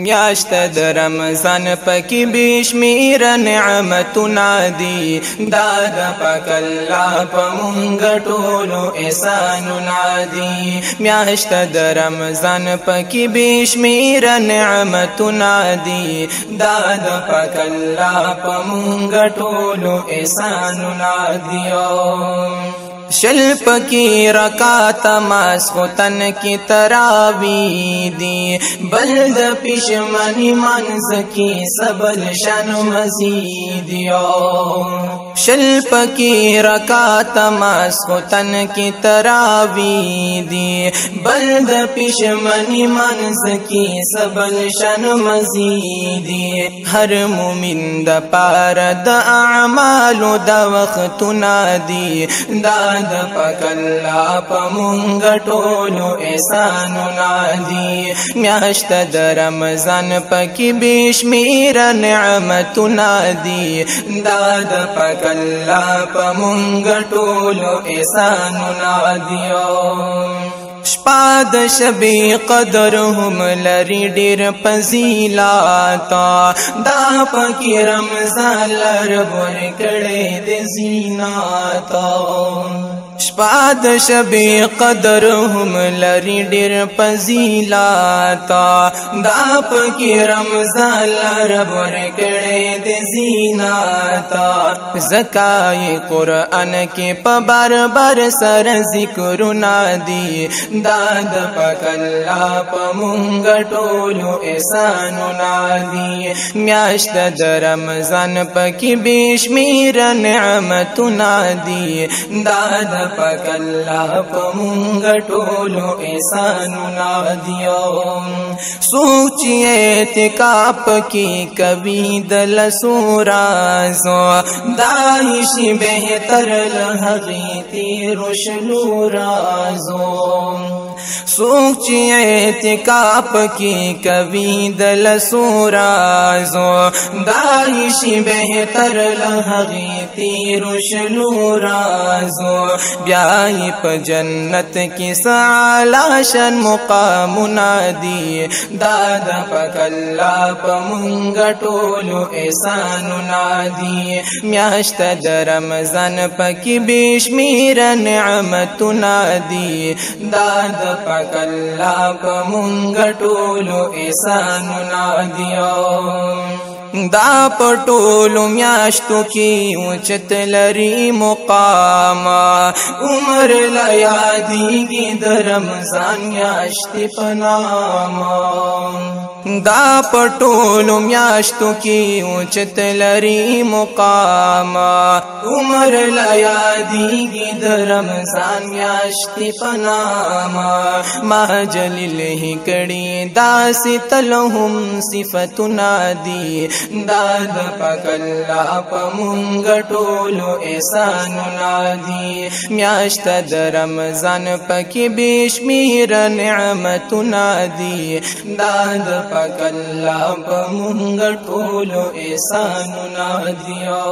میاشت د رمضان پکې بشمیر نعمتونه دي دا د پاک الله په مونږ ټولو احسانونه دي میاشت د رمضان پکې بشمیر نعمتونه دي دا د پاک الله په مونږ ټولو احسانونه دي شل پکی رکات ماسخوتن کی تراوی دی بلد پشمنی منز کی سبل شن مزیدیو شل پکی رکات ماسخوتن کی تراوی دی بلد پشمنی منز کی سبل شن مزیدی هر مومن د پار د اعمال د وختنا دی دا د پکلا پمونګ ټولو احسان نادي میاشت د رمضان پکې بشمیر نعمت نادي دا د پکلا پمونګ ټولو احسان نادي شپا د شبي قدر هم لري ډېر فضیلات دا پکې رمضان لر ور کړې د زینات شپا د شبي قدر هم لري ډېر فضیلات دا پکې رمضان رب ورکړې د زینات زکای قران کې په بار بار سره ذکرونه دي دا د پک الله په مونږ ټولو احسانونه دي میاشت د رمضان پکې بشمیر نعمتونه دي دا د پاک الله په مونږ ټولو احسان نادیو سوچئے تکاپ کی کبھی دل سورازو داعش بہتر لحقیتی رشلو رازو सोच एतिकाप की कवि दल सूराजो दाइश बेहतर लहगी तीरुशलू राजो بیاي په جنت کې سالاشن مقام نادي داد پک الله په مونږ ټولو احسان نادي میاشت در رمضان پکې بشمیر نعمت نادي داد پک الله په مونږ ټولو احسان نادي دا پټولو میاشتو کې اوچت لري مقام عمر لا یادېږي د رمضان میاشتې په نام دا پټولو میاشتو کې اوچت لري مقام عمر لا یادېږي د رمضان میاشتې په نامه ما جلیل کړي داسې تل هم صفتونه دي دا د پاک الله په مونږ ټولو احسانونه دي میاشت د رمضان پکې بشمیر نعمتونه دي دا د پاک الله په مونږ ټول احسان نادیو